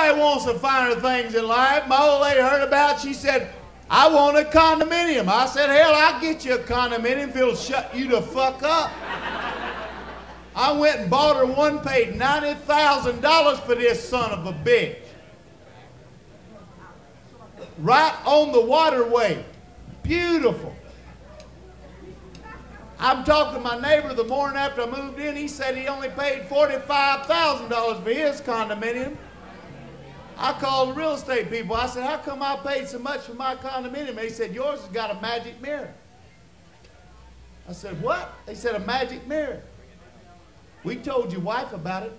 Everybody wants the finer things in life. My old lady heard about. She said, "I want a condominium." I said, "Hell, I'll get you a condominium if it'll shut you the fuck up." I went and bought her one, paid ninety thousand dollars for this son of a bitch. Right on the waterway. Beautiful. I'm talking to my neighbor the morning after I moved in. He said he only paid $45,000 for his condominium. I called the real estate people. I said, How come I paid so much for my condominium? They said, Yours has got a magic mirror. I said, What? They said, A magic mirror. We told your wife about it.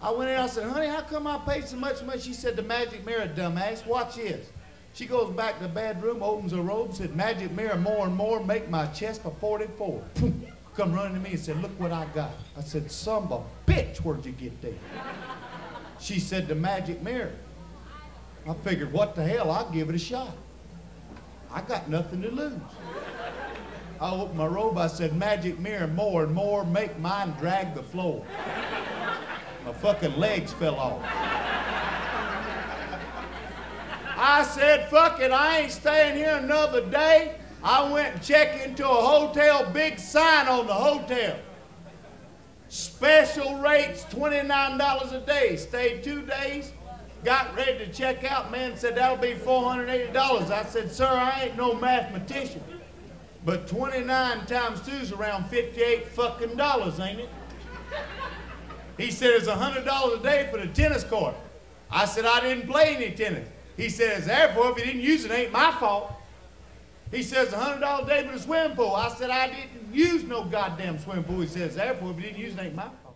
I went in, I said, honey, how come I paid so much money? She said, the magic mirror, dumbass. Watch this. She goes back to the bedroom, opens her robe, said, magic mirror, more and more, make my chest a 44. Come running to me and said, look what I got. I said, son of a bitch, where'd you get that? She said, the magic mirror. I figured, what the hell, I'll give it a shot. I got nothing to lose. I opened my robe, I said, magic mirror, more and more, make mine drag the floor. My fucking legs fell off. I said, fuck it, I ain't staying here another day. I went and checked into a hotel, big sign on the hotel. Special rates, $29 a day. Stayed two days, got ready to check out. Man said, that'll be $480. I said, sir, I ain't no mathematician. But 29 times 2 is around 58 fucking dollars, ain't it? He said it's $100 a day for the tennis court. I said I didn't play any tennis. He says, therefore, if you didn't use it, it ain't my fault. He says $100 a day for the swimming pool. I said I didn't use no goddamn swimming pool. He says, therefore, if you didn't use it ain't my fault.